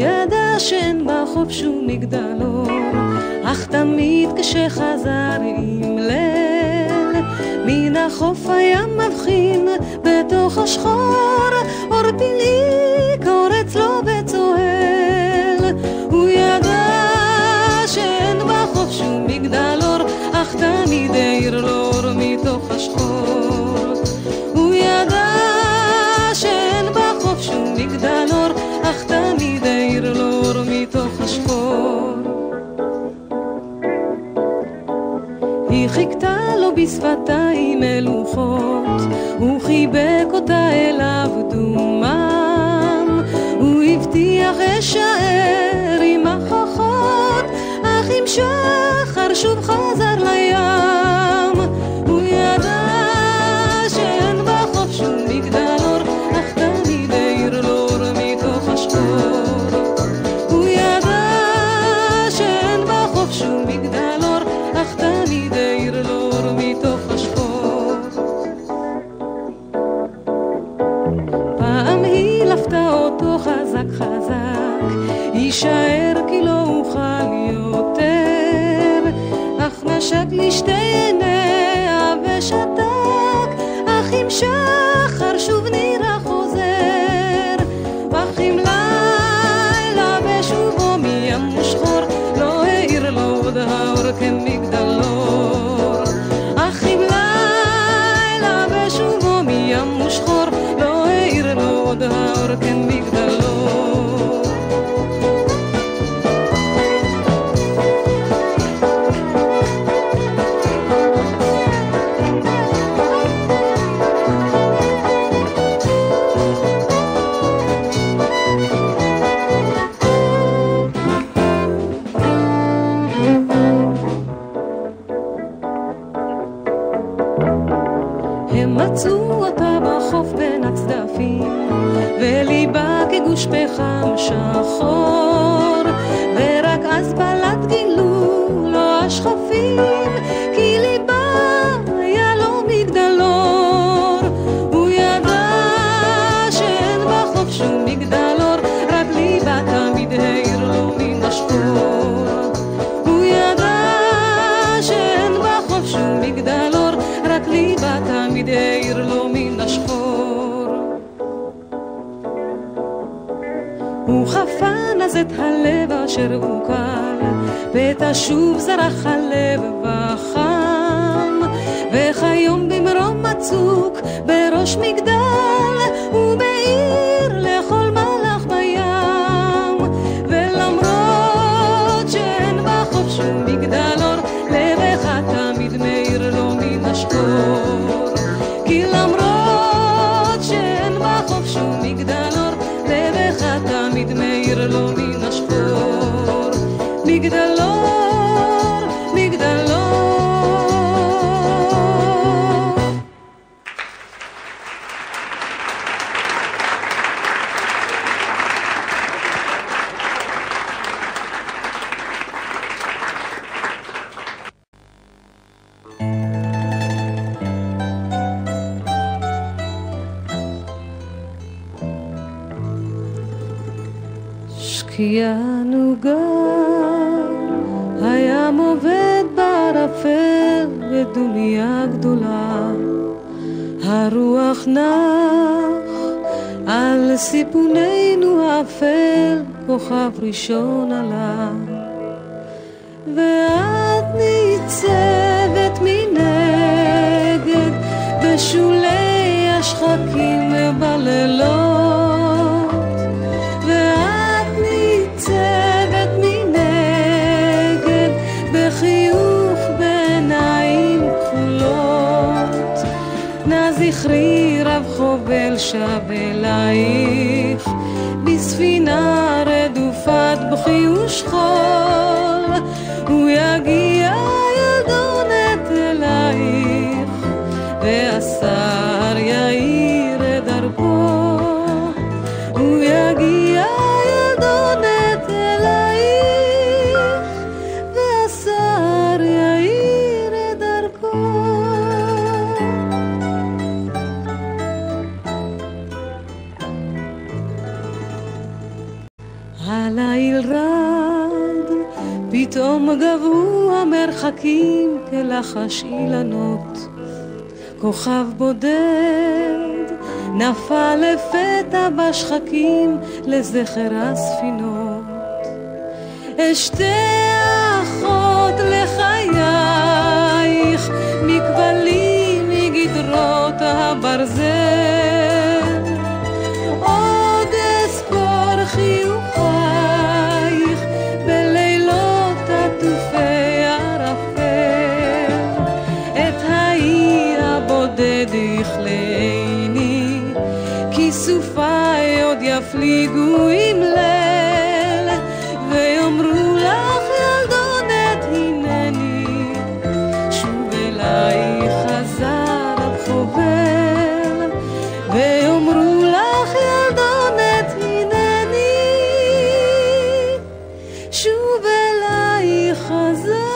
ידע שאין בחוף שום מגדלור, אך תמיד כשחזר עם ליל, מן החוף היה מבחין בתוך השחור אור פילים שחר שוב חזר. משתי עיניה ושתק, אך ראינו אותה בחוף בין הצדפים, וליבה כגוש פחם שחור, ורק אז בלט גילה תמיד העיר לו לא מן השחור. הוא חפן אז את הלב אשר עוקל, ואת השוב זרח הלב בחם, וכיום במרום מצוק בראש מגדל שישייה נוגה, הים עובד בערפל בדומייה גדולה. הרוח נח על סיפוננו האפל, כוכב ראשון עלה. ואת ניצבת זכרי רב חובל שב אלייך, בספינה רדופת בכי ושכול, הוא יגיד הליל רד, פתאום גבו המרחקים כלחש אילנות. כוכב בודד נפל לפתע בשחקים לזכר הספינות. אשתה דכלני, כי סופי עוד יפליגו עם ליל, ויאמרו לך ילדונת הנני, שוב אלייך חזר החובל, ויאמרו לך ילדונת הנני, שוב אלייך חזר